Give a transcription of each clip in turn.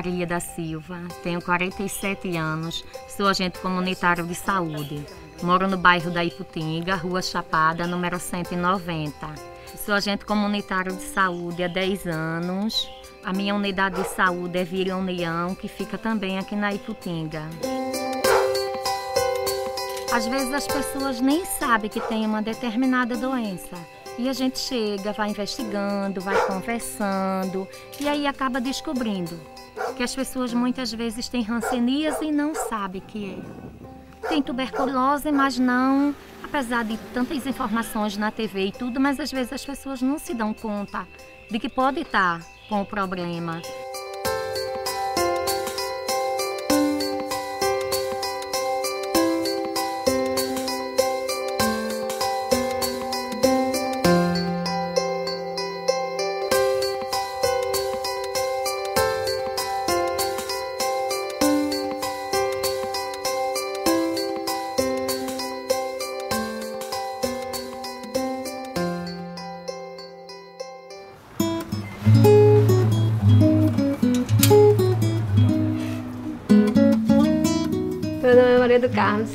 Maria da Silva, tenho 47 anos, sou agente comunitário de saúde. Moro no bairro da Iputinga, Rua Chapada, número 190. Sou agente comunitário de saúde há 10 anos. A minha unidade de saúde é Vila União, que fica também aqui na Iputinga. Às vezes as pessoas nem sabem que tem uma determinada doença. E a gente chega, vai investigando, vai conversando e aí acaba descobrindo que as pessoas muitas vezes têm rancenias e não sabem que é. Tem tuberculose, mas não, apesar de tantas informações na TV e tudo, mas às vezes as pessoas não se dão conta de que pode estar com o problema.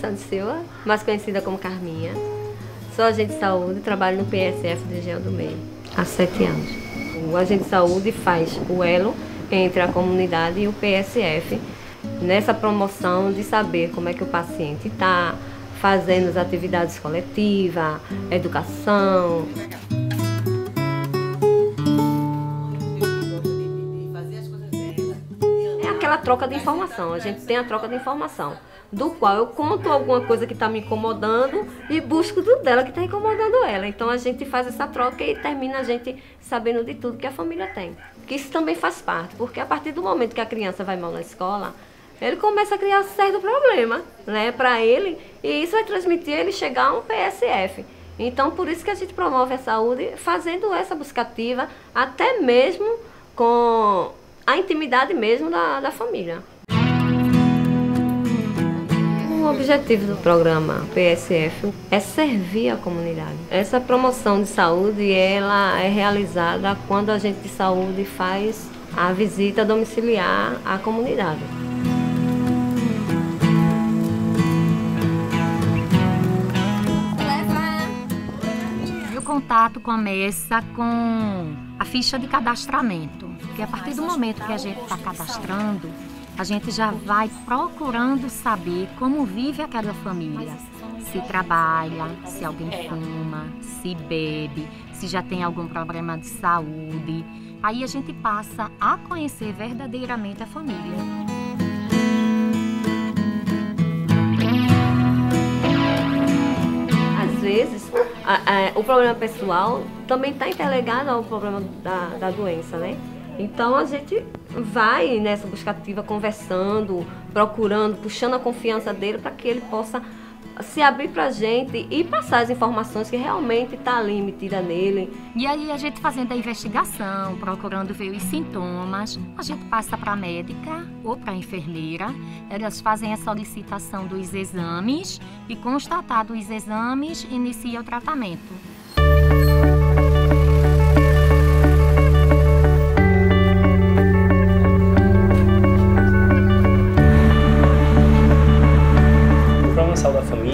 Santos Silva, mais conhecida como Carminha. Sou agente de saúde, trabalho no PSF de Região do Meio há sete anos. O agente de saúde faz o elo entre a comunidade e o PSF nessa promoção de saber como é que o paciente está, fazendo as atividades coletivas, educação. Troca de informação, a gente tem a troca de informação do qual eu conto alguma coisa que está me incomodando e busco do dela que está incomodando ela. Então a gente faz essa troca e termina a gente sabendo de tudo que a família tem. Que isso também faz parte, porque a partir do momento que a criança vai mal na escola, ele começa a criar certo problema, né, para ele, e isso vai transmitir ele chegar a um PSF. Então, por isso que a gente promove a saúde fazendo essa buscativa, até mesmo com a intimidade mesmo da, da família. O objetivo do programa PSF é servir a comunidade. Essa promoção de saúde ela é realizada quando a gente de saúde faz a visita domiciliar à comunidade. Contato começa com a ficha de cadastramento, que a partir do momento que a gente está cadastrando, a gente já vai procurando saber como vive aquela família. Se trabalha, se alguém fuma, se bebe, se já tem algum problema de saúde. Aí a gente passa a conhecer verdadeiramente a família. Vezes, a, a, o problema pessoal também está interligado ao problema da, da doença, né? Então a gente vai nessa buscativa conversando, procurando, puxando a confiança dele para que ele possa se abrir para a gente e passar as informações que realmente está ali metida nele. E aí a gente fazendo a investigação, procurando ver os sintomas, a gente passa para a médica ou para a enfermeira, elas fazem a solicitação dos exames e constatado os exames, inicia o tratamento.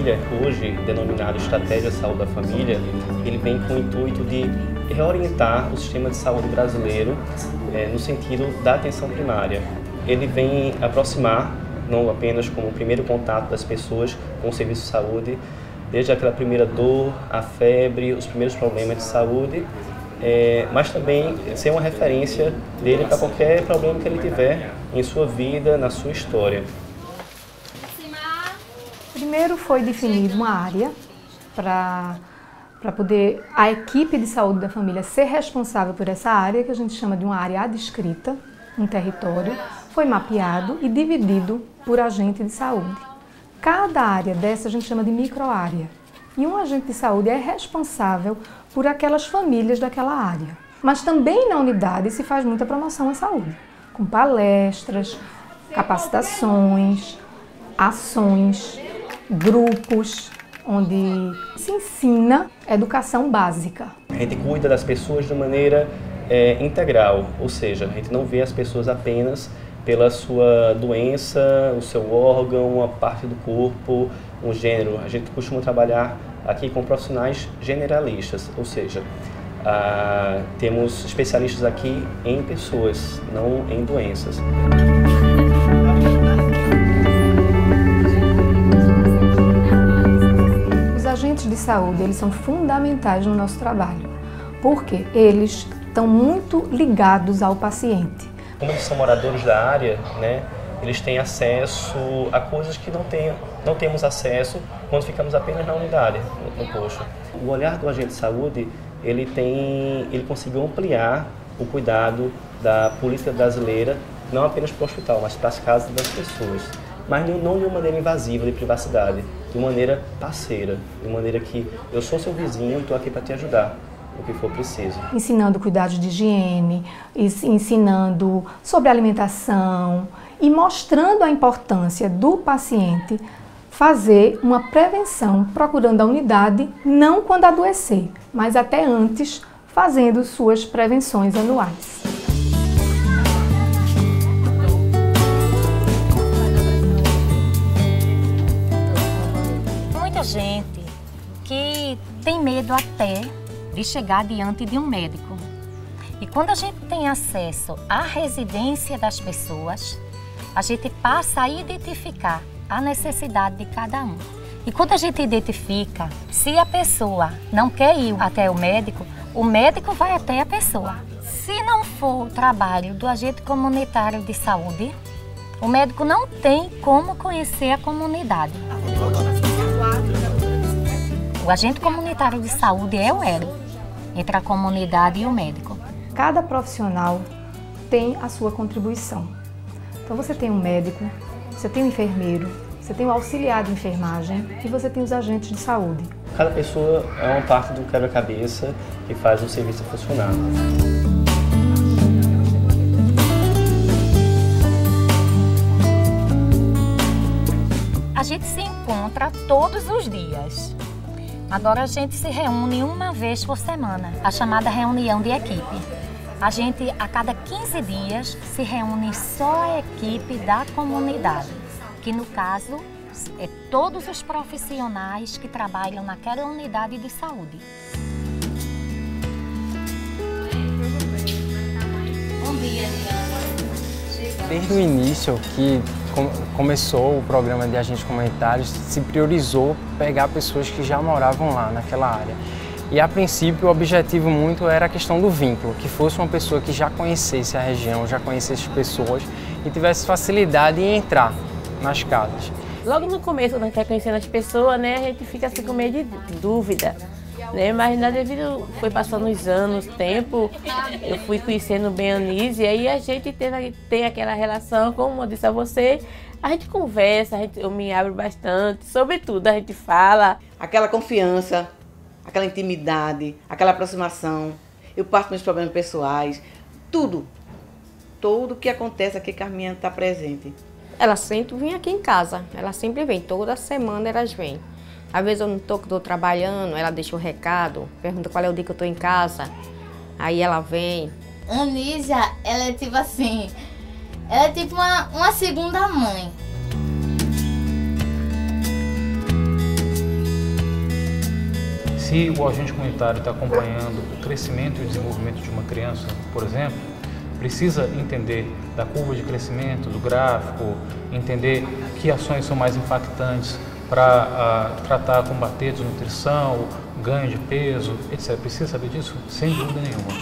Família, hoje denominado Estratégia Saúde da Família, ele vem com o intuito de reorientar o sistema de saúde brasileiro é, no sentido da atenção primária. Ele vem aproximar, não apenas como o primeiro contato das pessoas com o serviço de saúde, desde aquela primeira dor, a febre, os primeiros problemas de saúde, é, mas também ser uma referência dele para qualquer problema que ele tiver em sua vida, na sua história. Primeiro foi definida uma área para para poder a equipe de saúde da família ser responsável por essa área, que a gente chama de uma área adscrita, um território, foi mapeado e dividido por agente de saúde. Cada área dessa a gente chama de microárea. E um agente de saúde é responsável por aquelas famílias daquela área. Mas também na unidade se faz muita promoção à saúde, com palestras, capacitações, ações grupos onde se ensina educação básica. A gente cuida das pessoas de maneira é, integral, ou seja, a gente não vê as pessoas apenas pela sua doença, o seu órgão, uma parte do corpo, um gênero. A gente costuma trabalhar aqui com profissionais generalistas, ou seja, ah, temos especialistas aqui em pessoas, não em doenças. Agentes de saúde eles são fundamentais no nosso trabalho, porque eles estão muito ligados ao paciente. Como eles são moradores da área, né, eles têm acesso a coisas que não, tem, não temos acesso quando ficamos apenas na unidade, no, no posto. O olhar do agente de saúde, ele, tem, ele conseguiu ampliar o cuidado da política brasileira, não apenas para o hospital, mas para as casas das pessoas. Mas não de uma maneira invasiva de privacidade, de maneira parceira, de maneira que eu sou seu vizinho e estou aqui para te ajudar o que for preciso. Ensinando cuidados de higiene, ensinando sobre alimentação e mostrando a importância do paciente fazer uma prevenção, procurando a unidade não quando adoecer, mas até antes, fazendo suas prevenções anuais. Tem medo até de chegar diante de um médico. E quando a gente tem acesso à residência das pessoas, a gente passa a identificar a necessidade de cada um. E quando a gente identifica, se a pessoa não quer ir até o médico, o médico vai até a pessoa. Se não for o trabalho do agente comunitário de saúde, o médico não tem como conhecer a comunidade. O agente comunitário de saúde é o elo entre a comunidade e o médico. Cada profissional tem a sua contribuição. Então você tem um médico, você tem um enfermeiro, você tem o auxiliar de enfermagem e você tem os agentes de saúde. Cada pessoa é uma parte do quebra-cabeça que faz o serviço funcionar. A gente se encontra todos os dias. Agora a gente se reúne uma vez por semana, a chamada reunião de equipe. A gente, a cada 15 dias, se reúne só a equipe da comunidade, que no caso é todos os profissionais que trabalham naquela unidade de saúde. Bom dia, Desde o início que começou o programa de agentes comunitários, se priorizou pegar pessoas que já moravam lá naquela área. E a princípio o objetivo muito era a questão do vínculo, que fosse uma pessoa que já conhecesse a região, já conhecesse as pessoas e tivesse facilidade em entrar nas casas. Logo no começo, quando a gente está conhecendo as pessoas, né, a gente fica assim com meio de dúvida. Né? Mas na devido foi passando os anos, tempo, eu fui conhecendo bem a Anise e aí a gente teve, tem aquela relação, como eu disse a você, a gente conversa, a gente, eu me abro bastante, sobre tudo a gente fala. Aquela confiança, aquela intimidade, aquela aproximação. Eu parto meus problemas pessoais, tudo. Tudo que acontece aqui, Carminha está presente. Ela sempre vem aqui em casa, ela sempre vem, toda semana elas vêm. Às vezes eu não estou tô trabalhando, ela deixa o um recado, pergunta qual é o dia que eu estou em casa. Aí ela vem. Anísia, ela é tipo assim, ela é tipo uma, uma segunda mãe. Se o agente comunitário está acompanhando o crescimento e o desenvolvimento de uma criança, por exemplo, precisa entender da curva de crescimento, do gráfico, entender que ações são mais impactantes para tratar, combater desnutrição, ganho de peso, etc. Precisa saber disso? Sem dúvida nenhuma.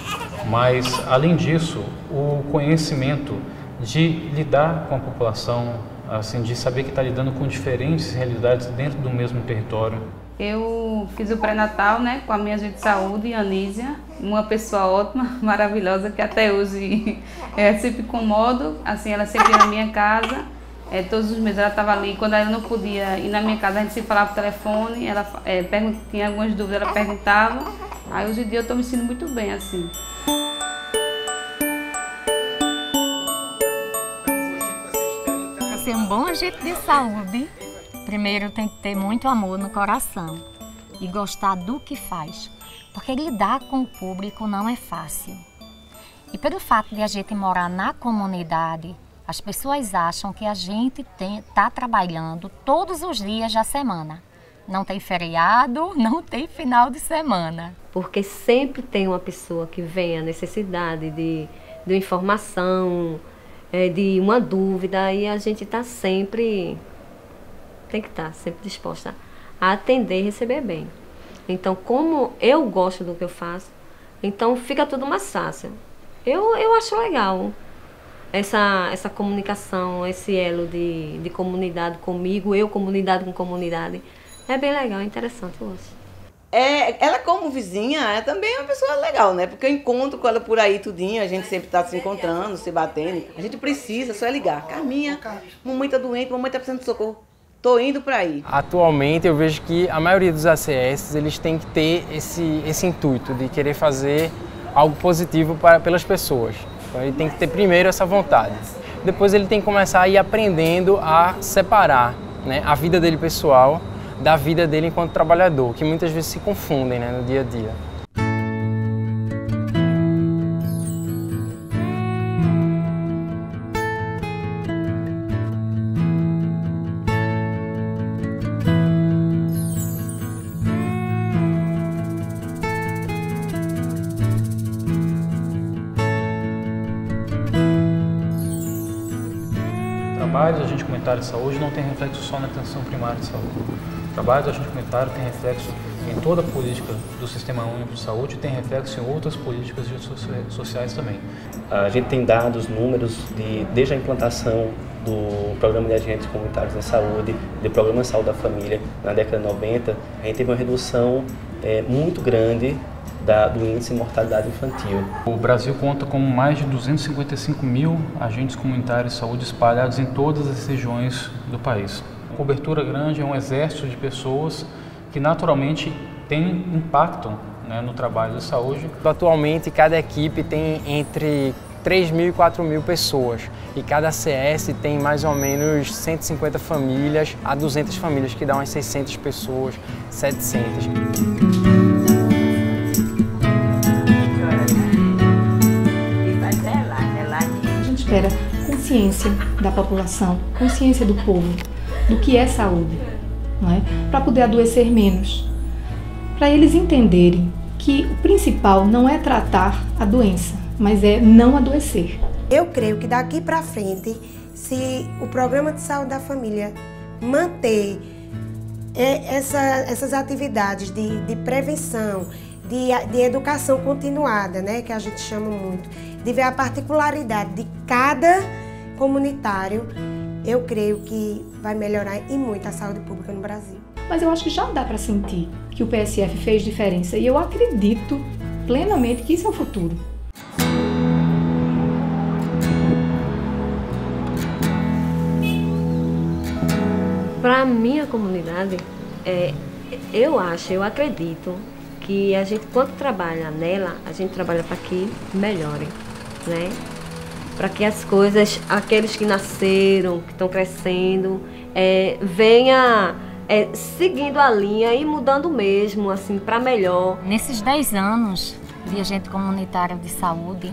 Mas, além disso, o conhecimento de lidar com a população, assim, de saber que está lidando com diferentes realidades dentro do mesmo território. Eu fiz o pré-natal né, com a minha agente de saúde, Anísia, uma pessoa ótima, maravilhosa, que até hoje é, sempre incomodo. Assim, ela sempre na minha casa é, todos os meses ela estava ali. Quando ela não podia ir na minha casa, a gente se falava por telefone. Ela é, tinha algumas dúvidas, ela perguntava. Aí hoje em dia eu estou me sentindo muito bem assim. Para ser um bom agente de saúde, primeiro tem que ter muito amor no coração e gostar do que faz. Porque lidar com o público não é fácil. E pelo fato de a gente morar na comunidade, as pessoas acham que a gente está trabalhando todos os dias da semana. Não tem feriado, não tem final de semana. Porque sempre tem uma pessoa que vem a necessidade de, de informação, é, de uma dúvida, e a gente está sempre, tem que estar tá sempre disposta a atender e receber bem. Então, como eu gosto do que eu faço, então fica tudo mais fácil. Eu, eu acho legal essa, essa comunicação, esse elo de, de comunidade comigo, eu comunidade com comunidade. É bem legal, é interessante, eu acho. É, ela como vizinha é também uma pessoa legal, né? Porque eu encontro com ela por aí tudinho, a gente sempre está se encontrando, se batendo. A gente precisa, só é ligar. Carminha, mamãe tá doente, mamãe tá precisando de socorro. Tô indo para aí. Atualmente eu vejo que a maioria dos ACS eles têm que ter esse, esse intuito de querer fazer algo positivo para, pelas pessoas. Então ele tem que ter primeiro essa vontade. Depois ele tem que começar a ir aprendendo a separar né, a vida dele pessoal da vida dele enquanto trabalhador, que muitas vezes se confundem né, no dia a dia. Trabalho do agente comunitário de saúde não tem reflexo só na atenção primária de saúde. O trabalho do agente tem reflexo em toda a política do Sistema Único de Saúde e tem reflexo em outras políticas sociais também. A gente tem dados, números, de, desde a implantação do Programa de Agentes Comunitários em Saúde, do Programa Saúde da Família, na década de 90, a gente teve uma redução é, muito grande da, do índice de mortalidade infantil. O Brasil conta com mais de 255 mil agentes comunitários de saúde espalhados em todas as regiões do país. A cobertura grande é um exército de pessoas que naturalmente tem impacto né, no trabalho de saúde. Atualmente, cada equipe tem entre 3 mil e 4 mil pessoas e cada CS tem mais ou menos 150 famílias a 200 famílias, que dá umas 600 pessoas, 700. espera consciência da população, consciência do povo, do que é saúde, é? para poder adoecer menos. Para eles entenderem que o principal não é tratar a doença, mas é não adoecer. Eu creio que daqui para frente, se o programa de saúde da família manter é, essa, essas atividades de, de prevenção, de, de educação continuada, né, que a gente chama muito, de ver a particularidade de cada comunitário, eu creio que vai melhorar e muito a saúde pública no Brasil. Mas eu acho que já dá para sentir que o PSF fez diferença e eu acredito plenamente que isso é o futuro. Para a minha comunidade, é, eu acho, eu acredito que a gente, quando trabalha nela, a gente trabalha para que melhore né? Para que as coisas, aqueles que nasceram, que estão crescendo, é, venha é, seguindo a linha e mudando mesmo, assim, para melhor. Nesses 10 anos de agente comunitário de saúde,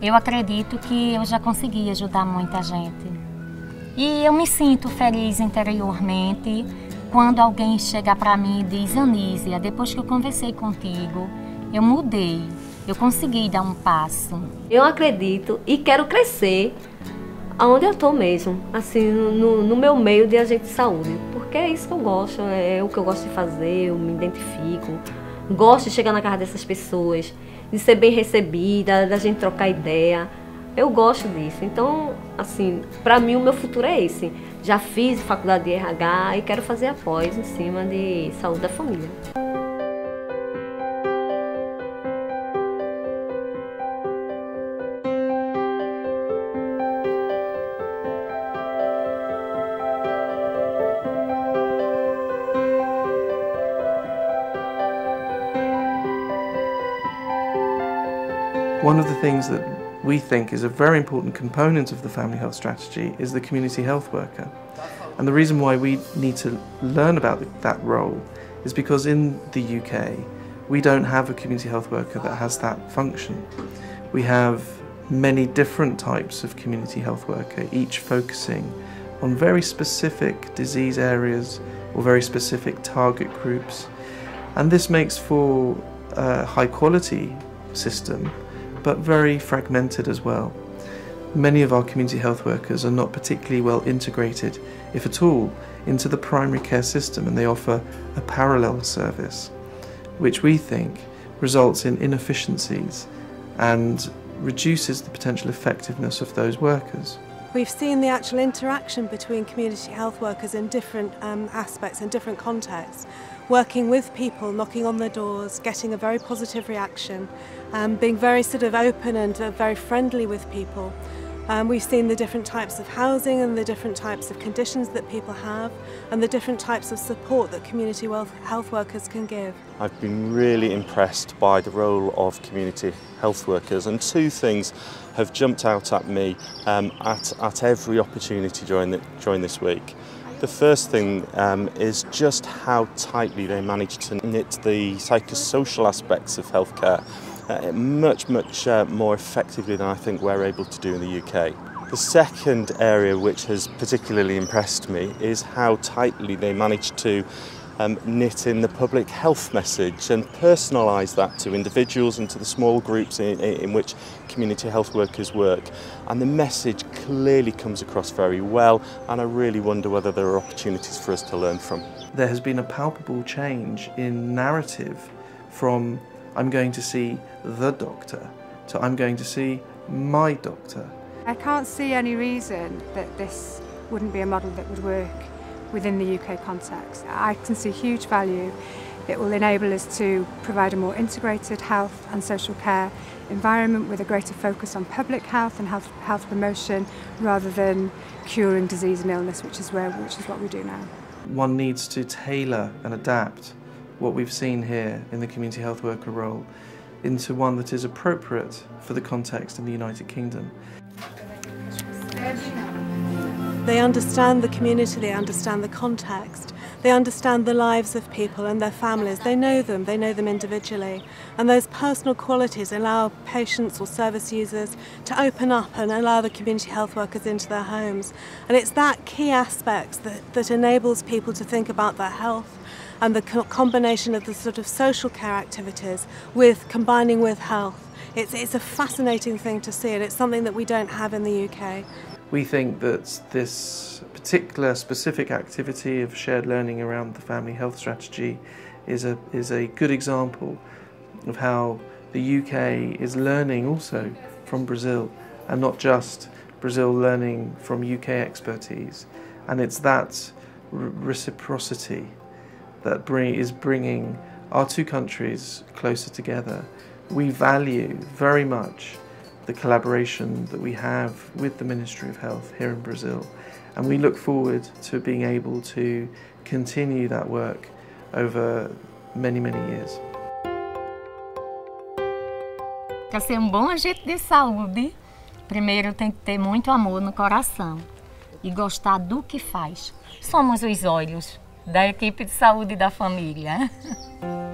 eu acredito que eu já consegui ajudar muita gente. E eu me sinto feliz interiormente quando alguém chega para mim e diz: Anísia, depois que eu conversei contigo, eu mudei eu consegui dar um passo. Eu acredito e quero crescer aonde eu estou mesmo, assim, no, no, meu meio de agente de saúde, porque é isso que eu gosto, é o que eu gosto de fazer, eu me identifico, gosto de chegar na casa dessas pessoas, de ser bem recebida, da gente trocar ideia, eu gosto disso. Então, assim, para mim o meu futuro é esse. Já fiz faculdade de RH e quero fazer após em cima de saúde da família. One of the things that we think is a very important component of the family health strategy is the community health worker. And the reason why we need to learn about that role is because in the UK, we don't have a community health worker that has that function. We have many different types of community health worker, each focusing on very specific disease areas or very specific target groups. And this makes for a high quality system, but very fragmented as well. Many of our community health workers are not particularly well integrated, if at all, into the primary care system and they offer a parallel service, which we think results in inefficiencies and reduces the potential effectiveness of those workers. We've seen the actual interaction between community health workers in different um, aspects, and different contexts, working with people, knocking on their doors, getting a very positive reaction, um, being very sort of open and uh, very friendly with people. Um, we've seen the different types of housing and the different types of conditions that people have and the different types of support that community health workers can give. I've been really impressed by the role of community health workers and two things have jumped out at me um, at, at every opportunity during, the, during this week. The first thing um, is just how tightly they manage to knit the psychosocial aspects of healthcare uh, much, much uh, more effectively than I think we're able to do in the UK. The second area which has particularly impressed me is how tightly they managed to um, knit in the public health message and personalise that to individuals and to the small groups in, in which community health workers work. And the message clearly comes across very well, and I really wonder whether there are opportunities for us to learn from. There has been a palpable change in narrative from I'm going to see the doctor to I'm going to see my doctor. I can't see any reason that this wouldn't be a model that would work within the UK context. I can see huge value. It will enable us to provide a more integrated health and social care environment with a greater focus on public health and health, health promotion rather than curing disease and illness, which is, where, which is what we do now. One needs to tailor and adapt what we've seen here in the community health worker role into one that is appropriate for the context in the United Kingdom. They understand the community, they understand the context, they understand the lives of people and their families. They know them, they know them individually. And those personal qualities allow patients or service users to open up and allow the community health workers into their homes. And it's that key aspect that, that enables people to think about their health and the co combination of the sort of social care activities with combining with health. It's, it's a fascinating thing to see and it's something that we don't have in the UK. We think that this particular specific activity of shared learning around the family health strategy is a, is a good example of how the UK is learning also from Brazil and not just Brazil learning from UK expertise. And it's that reciprocity that bring, is bringing our two countries closer together. We value very much the collaboration that we have with the Ministry of Health here in Brazil. And we look forward to being able to continue that work over many, many years. Para ser um bom agente de saúde, primeiro tem que ter muito amor no coração e gostar do que faz. Somos os olhos da equipe de saúde da família.